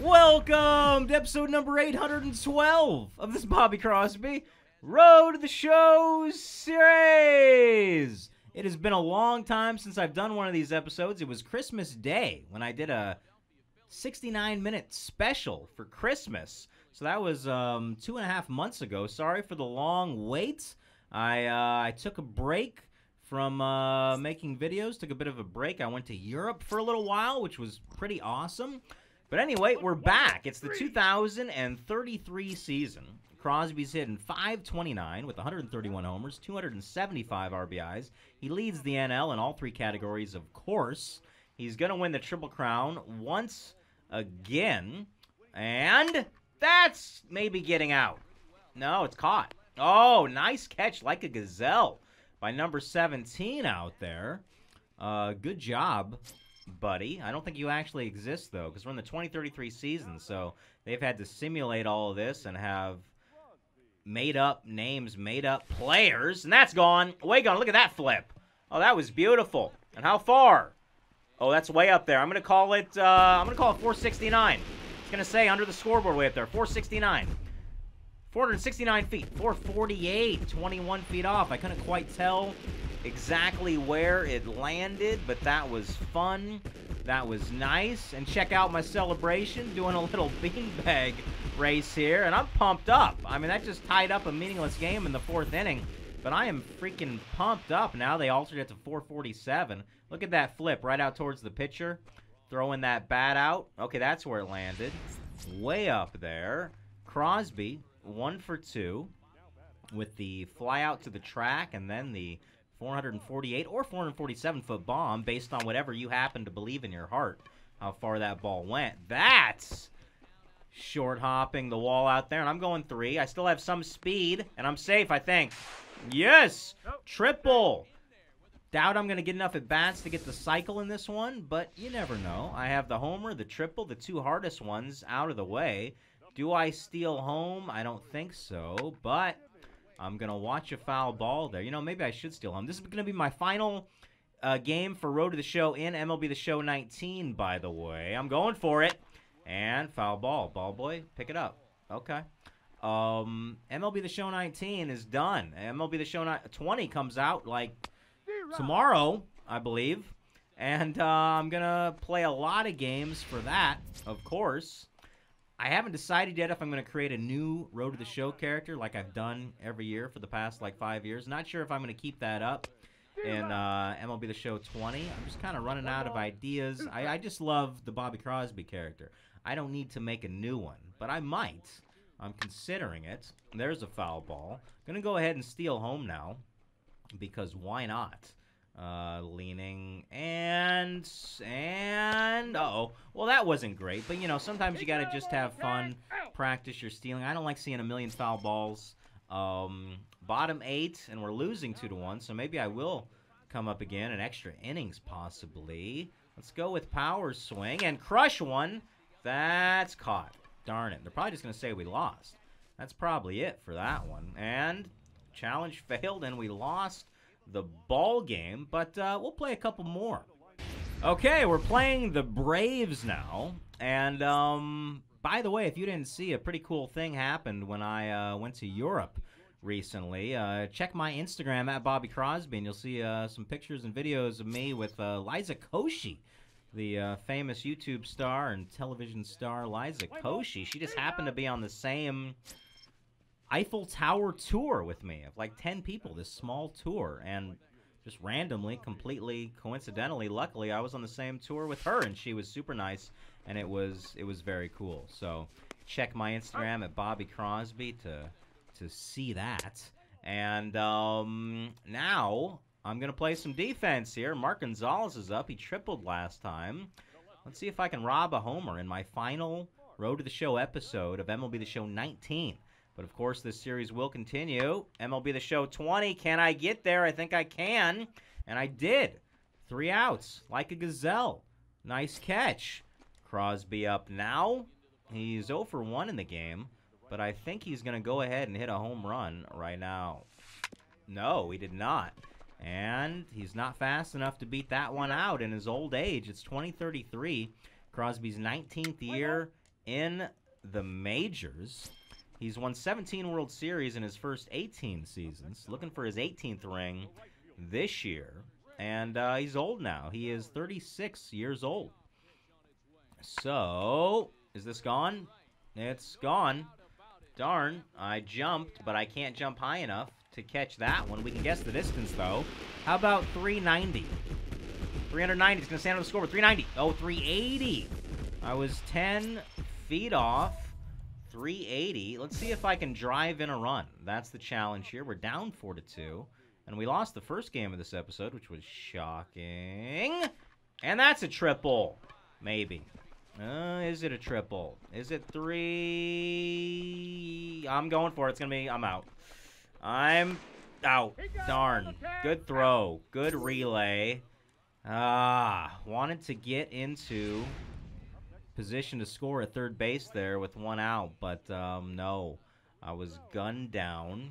Welcome to episode number 812 of this Bobby Crosby Road to the Show series. It has been a long time since I've done one of these episodes. It was Christmas Day when I did a 69 minute special for Christmas. So that was um, two and a half months ago. Sorry for the long wait. I uh, I took a break from uh, making videos. Took a bit of a break. I went to Europe for a little while, which was pretty awesome. But anyway, we're back. It's the 2033 season. Crosby's hitting 529 with 131 homers, 275 RBIs. He leads the NL in all three categories, of course. He's going to win the Triple Crown once again. And that's maybe getting out. No, it's caught. Oh, nice catch like a gazelle by number 17 out there. Uh, good job, buddy. I don't think you actually exist, though, because we're in the 2033 season, so they've had to simulate all of this and have made up names, made up players, and that's gone. Way gone. Look at that flip. Oh, that was beautiful. And how far? Oh, that's way up there. I'm gonna call it. Uh, I'm gonna call it 469. It's gonna say under the scoreboard way up there, 469. 469 feet, 448, 21 feet off. I couldn't quite tell exactly where it landed, but that was fun. That was nice. And check out my celebration, doing a little beanbag race here, and I'm pumped up. I mean, that just tied up a meaningless game in the fourth inning, but I am freaking pumped up. Now they altered it to 447. Look at that flip right out towards the pitcher, throwing that bat out. Okay, that's where it landed. Way up there. Crosby, one for two, with the fly out to the track, and then the 448 or 447 foot bomb based on whatever you happen to believe in your heart how far that ball went. That's short hopping the wall out there, and I'm going three. I still have some speed, and I'm safe, I think. Yes! Triple! Doubt I'm going to get enough at bats to get the cycle in this one, but you never know. I have the homer, the triple, the two hardest ones out of the way. Do I steal home? I don't think so, but I'm going to watch a foul ball there. You know, maybe I should steal home. This is going to be my final uh, game for Road to the Show in MLB The Show 19, by the way. I'm going for it. And foul ball. Ball boy, pick it up. Okay. Um, MLB The Show 19 is done. MLB The Show 20 comes out like tomorrow, I believe. And uh, I'm going to play a lot of games for that, of course. I haven't decided yet if I'm going to create a new Road to the Show character like I've done every year for the past like five years. Not sure if I'm going to keep that up in uh, MLB The Show 20. I'm just kind of running out of ideas. I, I just love the Bobby Crosby character. I don't need to make a new one, but I might. I'm considering it. There's a foul ball. Gonna go ahead and steal home now because why not? Uh, leaning and and oh. Well, that wasn't great, but you know sometimes you gotta just have fun, practice your stealing. I don't like seeing a million foul balls. Um, bottom eight, and we're losing two to one, so maybe I will come up again in extra innings possibly. Let's go with power swing and crush one. That's caught. Darn it. They're probably just to say we lost. That's probably it for that one. And challenge failed, and we lost the ball game, but uh, we'll play a couple more. Okay, we're playing the Braves now. And, um, by the way, if you didn't see, a pretty cool thing happened when I uh, went to Europe recently. Uh, check my Instagram at Bobby Crosby, and you'll see uh, some pictures and videos of me with uh, Liza Koshy the uh, famous YouTube star and television star Liza Koshy. She just happened to be on the same Eiffel Tower tour with me of like 10 people, this small tour. And just randomly, completely coincidentally, luckily, I was on the same tour with her, and she was super nice, and it was it was very cool. So check my Instagram at Bobby Crosby to to see that. And um, now I'm going to play some defense here. Mark Gonzalez is up. He tripled last time. Let's see if I can rob a homer in my final Road to the Show episode of MLB The Show 19. But of course, this series will continue. MLB The Show 20. Can I get there? I think I can. And I did. Three outs, like a gazelle. Nice catch. Crosby up now. He's 0 for 1 in the game, but I think he's going to go ahead and hit a home run right now. No, he did not. And he's not fast enough to beat that one out in his old age. It's 2033. Crosby's 19th year in the majors. He's won 17 World Series in his first 18 seasons. Looking for his 18th ring this year. And uh, he's old now. He is 36 years old. So, is this gone? It's gone. Darn, I jumped, but I can't jump high enough to catch that one. We can guess the distance, though. How about 390? 390. It's going to stand on the scoreboard. 390. Oh, 380. I was 10 feet off. 380. Let's see if I can drive in a run. That's the challenge here. We're down 4 to 2. And we lost the first game of this episode, which was shocking. And that's a triple. Maybe. Uh, is it a triple? Is it three? I'm going for it. It's going to be... I'm out. I'm out. Darn. Good throw. Good relay. Ah, wanted to get into position to score at third base there with one out, but um, no. I was gunned down.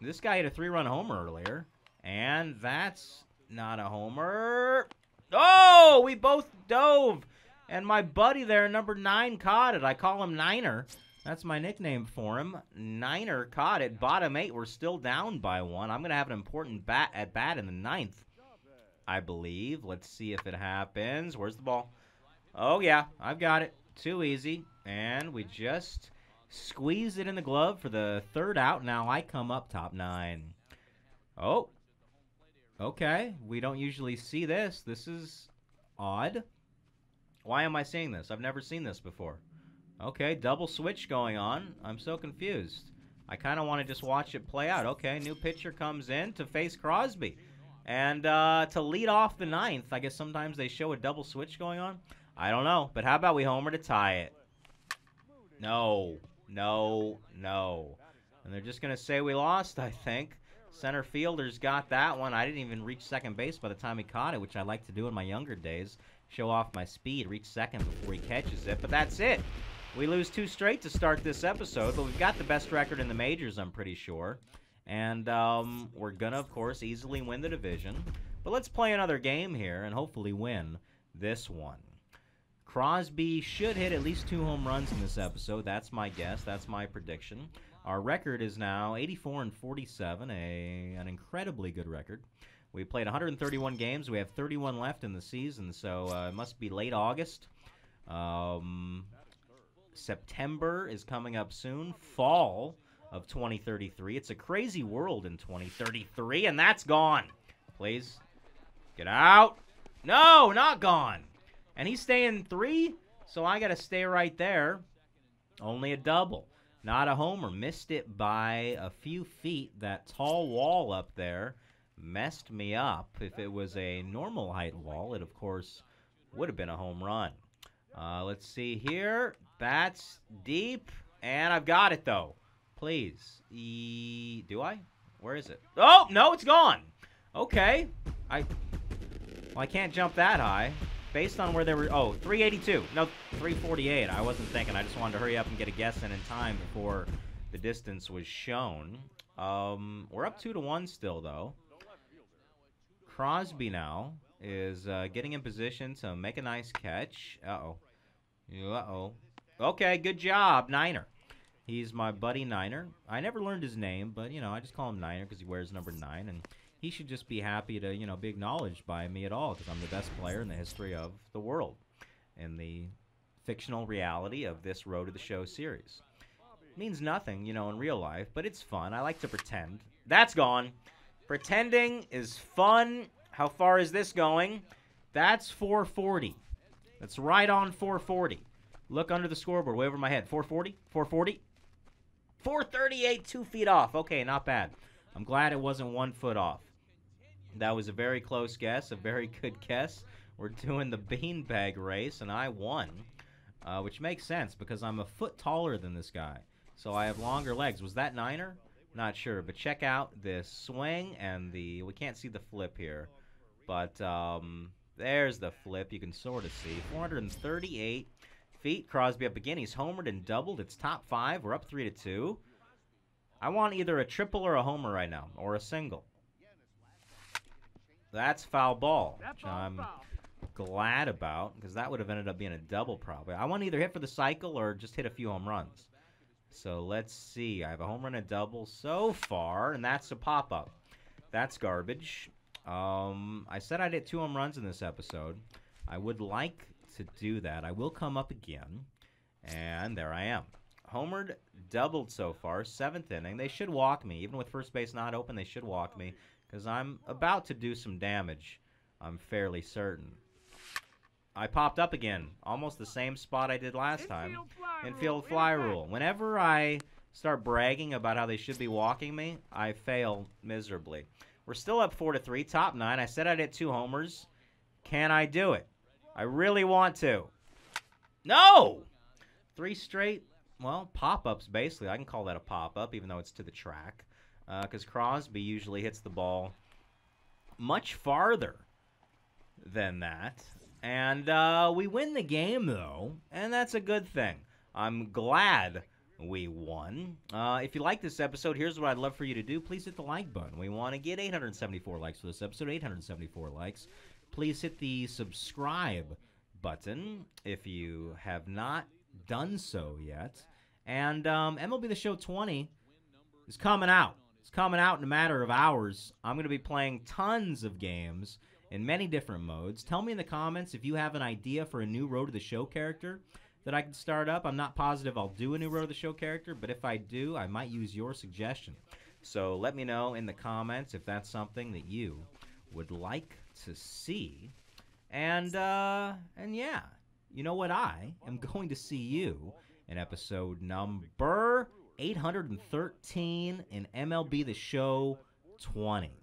This guy had a three-run homer earlier, and that's not a homer. Oh, we both dove, and my buddy there, number nine, caught it. I call him Niner. That's my nickname for him. Niner caught it. Bottom eight, we're still down by one. I'm going to have an important bat at bat in the ninth, I believe. Let's see if it happens. Where's the ball? Oh, yeah, I've got it. Too easy. And we just squeeze it in the glove for the third out. Now I come up top nine. Oh. Okay. We don't usually see this. This is odd. Why am I seeing this? I've never seen this before. Okay, double switch going on. I'm so confused. I kind of want to just watch it play out. Okay, new pitcher comes in to face Crosby. And uh, to lead off the ninth, I guess sometimes they show a double switch going on. I don't know, but how about we homer to tie it? No, no, no. And they're just going to say we lost, I think. Center fielder's got that one. I didn't even reach second base by the time he caught it, which I like to do in my younger days. Show off my speed, reach second before he catches it. But that's it. We lose two straight to start this episode, but we've got the best record in the majors, I'm pretty sure. And um, we're going to, of course, easily win the division. But let's play another game here and hopefully win this one. Crosby should hit at least two home runs in this episode. That's my guess. That's my prediction. Our record is now 84 and 47, a an incredibly good record. We played 131 games. We have 31 left in the season, so uh, it must be late August. Um, September is coming up soon. Fall of 2033. It's a crazy world in 2033, and that's gone. Please get out. No, not gone. And he's staying three, so I got to stay right there. Only a double, not a homer. Missed it by a few feet. That tall wall up there messed me up. If it was a normal height wall, it, of course, would have been a home run. Uh, let's see here. That's deep, and I've got it, though. Please. E do I? Where is it? Oh, no, it's gone. Okay. I, well, I can't jump that high based on where they were. Oh, 382. No, 348. I wasn't thinking. I just wanted to hurry up and get a guess in in time before the distance was shown. Um, we're up two to one still though. Crosby now is uh, getting in position to make a nice catch. Uh oh. Uh oh. Okay, good job, Niner. He's my buddy Niner. I never learned his name, but you know I just call him Niner because he wears number nine and he should just be happy to, you know, be acknowledged by me at all because I'm the best player in the history of the world in the fictional reality of this Road to the Show series. It means nothing, you know, in real life, but it's fun. I like to pretend. That's gone. Pretending is fun. How far is this going? That's 440. That's right on 440. Look under the scoreboard, way over my head. 440? 440? 438, two feet off. Okay, not bad. I'm glad it wasn't one foot off. That was a very close guess, a very good guess. We're doing the beanbag race, and I won, uh, which makes sense because I'm a foot taller than this guy. So I have longer legs. Was that Niner? Not sure, but check out this swing and the... We can't see the flip here, but um, there's the flip. You can sort of see. 438 feet. Crosby up again. He's homered and doubled. It's top five. We're up 3 to two. I want either a triple or a homer right now, or a single. That's foul ball. That's I'm glad about because that would have ended up being a double probably. I want to either hit for the cycle or just hit a few home runs. So let's see. I have a home run and a double so far, and that's a pop up. That's garbage. Um, I said I'd hit two home runs in this episode. I would like to do that. I will come up again, and there I am. Homered, doubled so far, seventh inning. They should walk me. Even with first base not open, they should walk me because I'm about to do some damage. I'm fairly certain. I popped up again, almost the same spot I did last time. In field fly rule. Whenever I start bragging about how they should be walking me, I fail miserably. We're still up four to three, top nine. I said I'd hit two homers. Can I do it? I really want to. No! Three straight, well, pop-ups, basically. I can call that a pop-up, even though it's to the track. Because uh, Crosby usually hits the ball much farther than that. And uh, we win the game, though, and that's a good thing. I'm glad we won. Uh, if you like this episode, here's what I'd love for you to do. Please hit the like button. We want to get 874 likes for this episode, 874 likes. Please hit the subscribe button if you have not done so yet. And um, MLB The Show 20 is coming out. It's coming out in a matter of hours. I'm going to be playing tons of games in many different modes. Tell me in the comments if you have an idea for a new Road to the Show character that I can start up. I'm not positive I'll do a new Road to the Show character, but if I do, I might use your suggestion. So let me know in the comments if that's something that you would like to see. And uh and yeah, you know what I am going to see you in episode number 813 in MLB The Show 20.